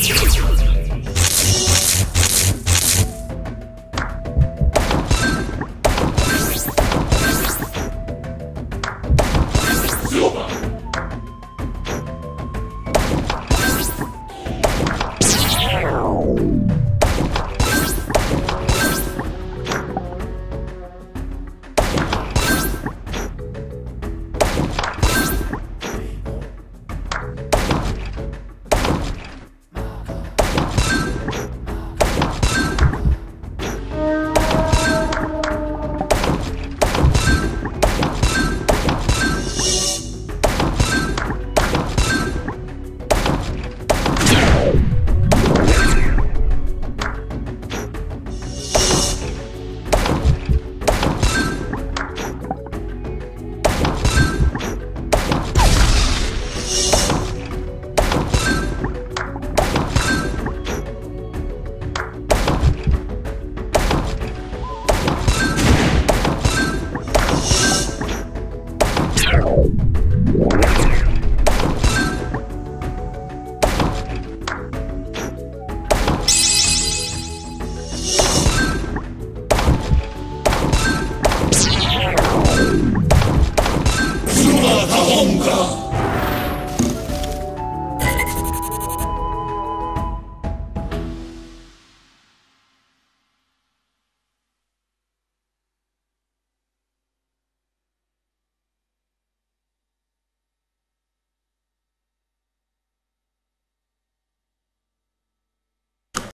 Thank. 疯子